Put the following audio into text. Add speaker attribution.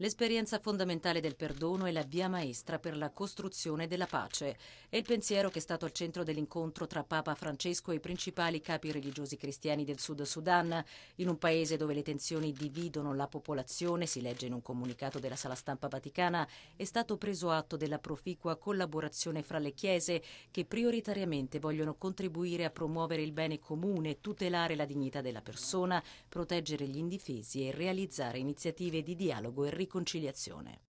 Speaker 1: L'esperienza fondamentale del perdono è la via maestra per la costruzione della pace. È il pensiero che è stato al centro dell'incontro tra Papa Francesco e i principali capi religiosi cristiani del Sud Sudan. In un paese dove le tensioni dividono la popolazione, si legge in un comunicato della sala stampa vaticana, è stato preso atto della proficua collaborazione fra le chiese che prioritariamente vogliono contribuire a promuovere il bene comune, tutelare la dignità della persona, proteggere gli indifesi e realizzare iniziative di dialogo e riconciliazione riconciliazione.